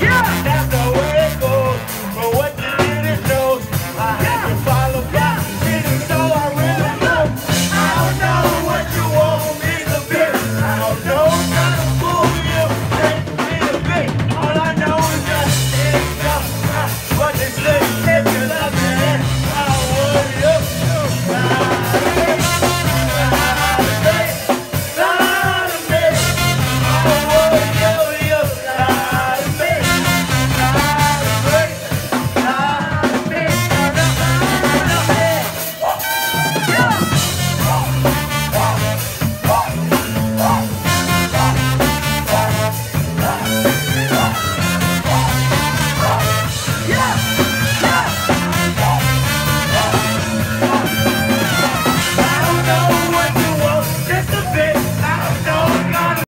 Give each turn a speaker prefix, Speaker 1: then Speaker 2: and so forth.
Speaker 1: Yeah.